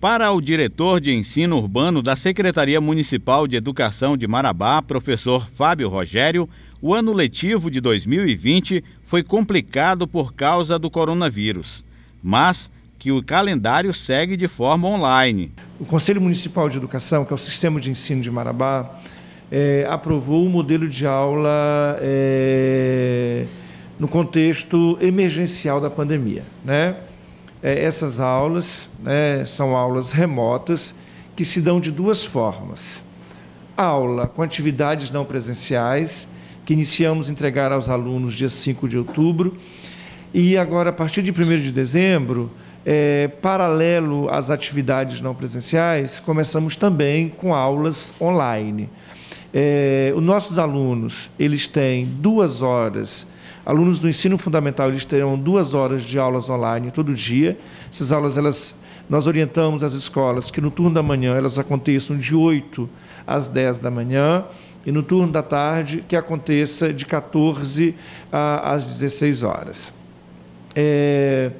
Para o diretor de ensino urbano da Secretaria Municipal de Educação de Marabá, professor Fábio Rogério, o ano letivo de 2020 foi complicado por causa do coronavírus, mas que o calendário segue de forma online. O Conselho Municipal de Educação, que é o sistema de ensino de Marabá, é, aprovou o modelo de aula é, no contexto emergencial da pandemia, né? É, essas aulas né, são aulas remotas que se dão de duas formas. Aula com atividades não presenciais, que iniciamos a entregar aos alunos dia 5 de outubro, e agora, a partir de 1 de dezembro, é, paralelo às atividades não presenciais, começamos também com aulas online. É, os nossos alunos, eles têm duas horas Alunos do ensino fundamental eles terão duas horas de aulas online todo dia. Essas aulas elas nós orientamos as escolas que no turno da manhã elas aconteçam de 8 às 10 da manhã e no turno da tarde que aconteça de 14 às 16 horas. É,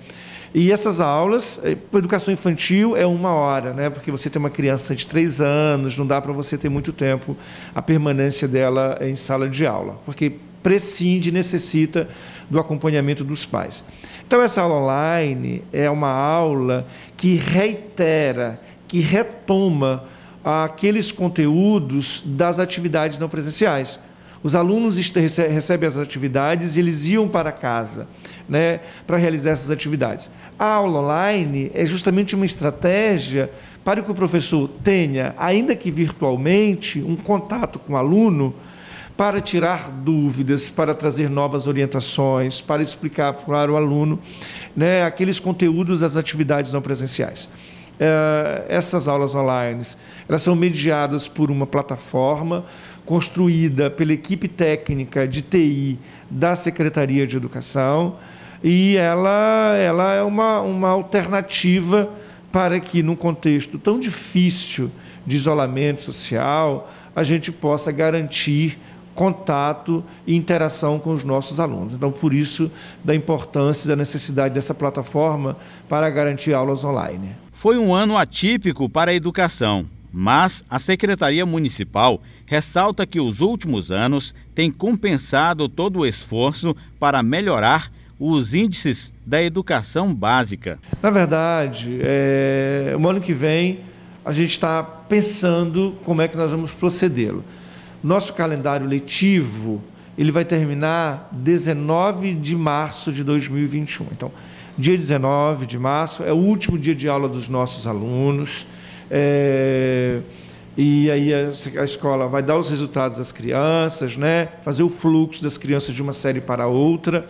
e essas aulas, é, para educação infantil é uma hora, né? porque você tem uma criança de três anos, não dá para você ter muito tempo a permanência dela em sala de aula, porque prescinde, necessita do acompanhamento dos pais. Então, essa aula online é uma aula que reitera, que retoma aqueles conteúdos das atividades não presenciais. Os alunos recebem as atividades e eles iam para casa né, para realizar essas atividades. A aula online é justamente uma estratégia para que o professor tenha, ainda que virtualmente, um contato com o aluno para tirar dúvidas, para trazer novas orientações, para explicar para o aluno né, aqueles conteúdos das atividades não presenciais. É, essas aulas online elas são mediadas por uma plataforma construída pela equipe técnica de TI da Secretaria de Educação e ela, ela é uma, uma alternativa para que, num contexto tão difícil de isolamento social, a gente possa garantir contato e interação com os nossos alunos. Então, por isso, da importância e da necessidade dessa plataforma para garantir aulas online. Foi um ano atípico para a educação, mas a Secretaria Municipal ressalta que os últimos anos têm compensado todo o esforço para melhorar os índices da educação básica. Na verdade, é, o ano que vem a gente está pensando como é que nós vamos procedê-lo. Nosso calendário letivo ele vai terminar 19 de março de 2021. Então, dia 19 de março é o último dia de aula dos nossos alunos. É, e aí a, escola vai dar os resultados às crianças, né? fazer o fluxo das crianças de uma série para outra.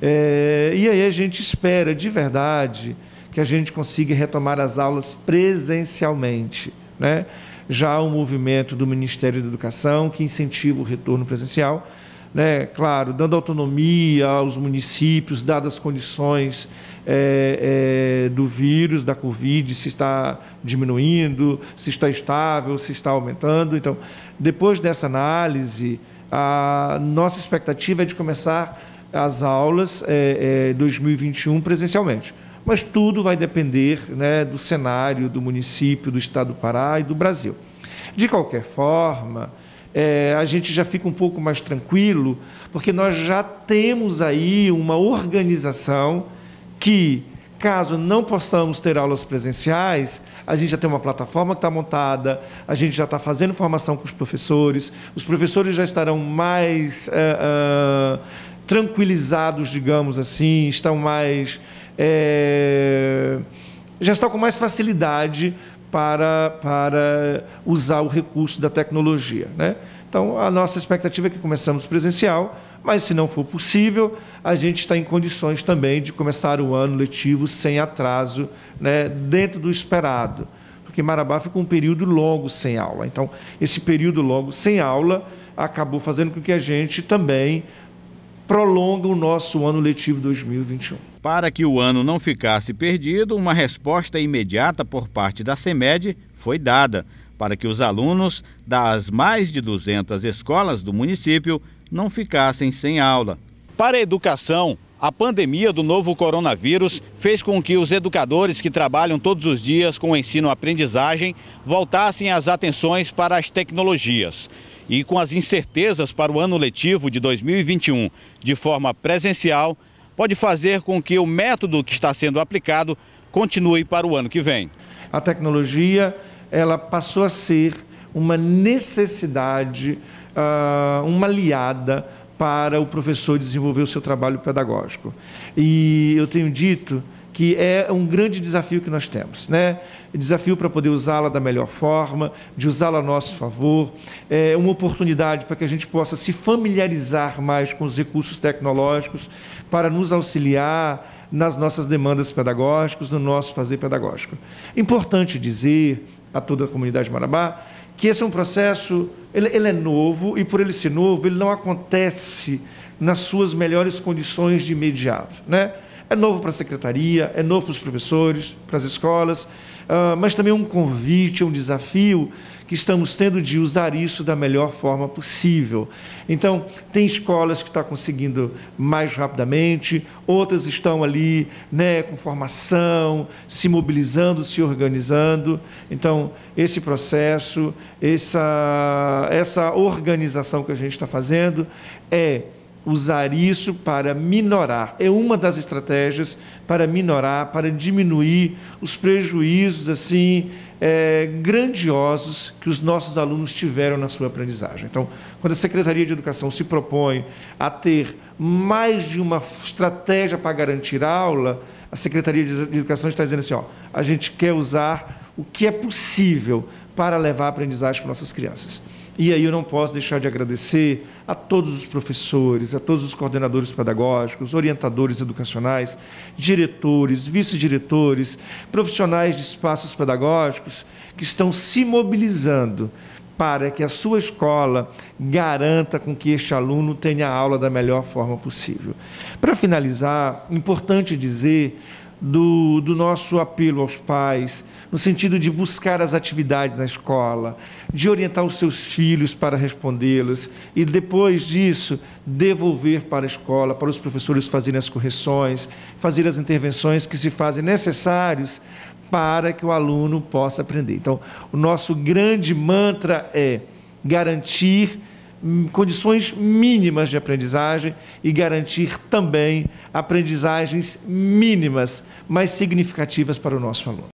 É, e aí a gente espera de verdade que a gente consiga retomar as aulas presencialmente. Né? Já um movimento do Ministério da Educação que incentiva o retorno presencial, né? claro, dando autonomia aos municípios, dadas as condições é, é, do vírus, da Covid, se está diminuindo, se está estável, se está aumentando. Então, depois dessa análise, a nossa expectativa é de começar as aulas é, 2021 presencialmente mas tudo vai depender né, do cenário do município, do estado do Pará e do Brasil. De qualquer forma, é, a gente já fica um pouco mais tranquilo, porque nós já temos aí uma organização que, caso não possamos ter aulas presenciais, a gente já tem uma plataforma que está montada, a gente já está fazendo formação com os professores, os professores já estarão mais é, é, tranquilizados, digamos assim, estão mais é, já estão com mais facilidade para, para usar o recurso da tecnologia. Né? Então, a nossa expectativa é que começamos presencial, mas se não for possível, a gente está em condições também de começar o ano letivo sem atraso, né, dentro do esperado. Porque Marabá ficou um período longo sem aula. Então, esse período longo sem aula acabou fazendo com que a gente também prolonga o nosso ano letivo 2021. Para que o ano não ficasse perdido, uma resposta imediata por parte da CEMED foi dada para que os alunos das mais de 200 escolas do município não ficassem sem aula. Para a educação, A pandemia do novo coronavírus fez com que os educadores que trabalham todos os dias com o ensino-aprendizagem voltassem as atenções para as tecnologias. E com as incertezas para o ano letivo de 2021 de forma presencial, pode fazer com que o método que está sendo aplicado continue para o ano que vem. A tecnologia ela passou a ser uma necessidade, ah, uma aliada para o professor desenvolver o seu trabalho pedagógico. E eu tenho dito que é um grande desafio que nós temos, né? Desafio para poder usá-la da melhor forma, de usá-la a nosso favor, é uma oportunidade para que a gente possa se familiarizar mais com os recursos tecnológicos para nos auxiliar nas nossas demandas pedagógicas, no nosso fazer pedagógico. Importante dizer a toda a comunidade Marabá que esse é um processo, ele, ele é novo e por ele ser novo, ele não acontece nas suas melhores condições de imediato, né? É novo para a secretaria, é novo para os professores, para as escolas, uh, mas também é um convite, é um desafio que estamos tendo de usar isso da melhor forma possível. Então, tem escolas que estão conseguindo mais rapidamente, outras estão ali né, com formação, se mobilizando, se organizando. Então, esse processo, essa, essa organização que a gente está fazendo é usar isso para minorar. É uma das estratégias para minorar, para diminuir os prejuízos assim é, grandiosos que os nossos alunos tiveram na sua aprendizagem. Então, quando a Secretaria de Educação se propõe a ter mais de uma estratégia para garantir aula, a Secretaria de Educação está dizendo assim: ó, a gente quer usar o que é possível para levar a aprendizagem para nossas crianças. E aí eu não posso deixar de agradecer a todos os professores, a todos os coordenadores pedagógicos, orientadores educacionais, diretores, vice-diretores, profissionais de espaços pedagógicos que estão se mobilizando para que a sua escola garanta com que este aluno tenha a aula da melhor forma possível. Para finalizar, importante dizer do, do nosso apelo aos pais, no sentido de buscar as atividades na escola, de orientar os seus filhos para respondê-las e depois disso devolver para a escola, para os professores fazerem as correções, fazer as intervenções que se fazem necessários para que o aluno possa aprender. Então, o nosso grande mantra é garantir condições mínimas de aprendizagem e garantir também aprendizagens mínimas, mas significativas para o nosso aluno.